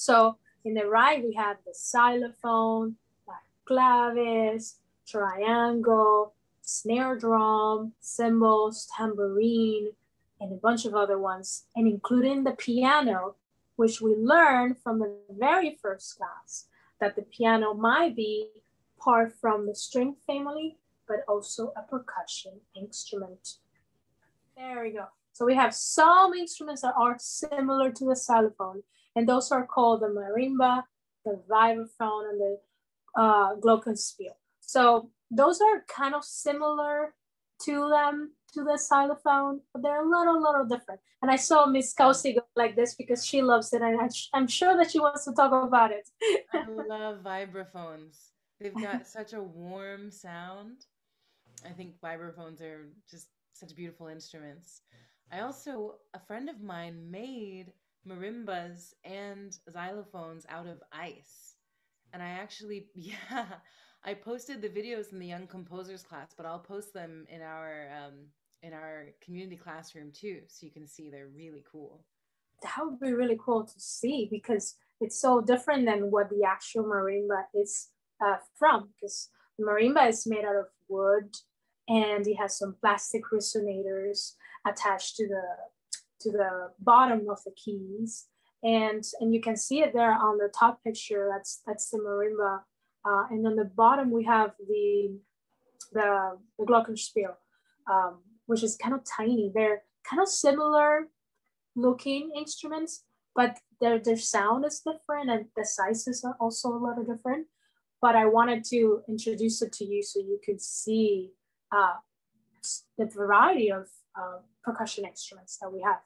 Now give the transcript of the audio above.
So in the right, we have the xylophone, claves, triangle, snare drum, cymbals, tambourine, and a bunch of other ones, and including the piano, which we learned from the very first class that the piano might be part from the string family, but also a percussion instrument. There we go. So we have some instruments that are similar to the xylophone, and those are called the marimba, the vibraphone, and the uh, glockenspiel. So those are kind of similar to them, to the xylophone, but they're a little, little different. And I saw Miss Kelsey go like this because she loves it, and I, am sure that she wants to talk about it. I love vibraphones. They've got such a warm sound. I think vibraphones are just such beautiful instruments. I also, a friend of mine made marimbas and xylophones out of ice. And I actually, yeah, I posted the videos in the young composers class, but I'll post them in our um, in our community classroom too, so you can see they're really cool. That would be really cool to see because it's so different than what the actual marimba is uh, from. Because marimba is made out of wood, and it has some plastic resonators attached to the to the bottom of the keys. And and you can see it there on the top picture that's that's the marimba. Uh, and on the bottom we have the the, the glockenspiel um, which is kind of tiny. They're kind of similar looking instruments but their their sound is different and the sizes are also a little different. But i wanted to introduce it to you so you could see uh, the variety of uh, percussion instruments that we have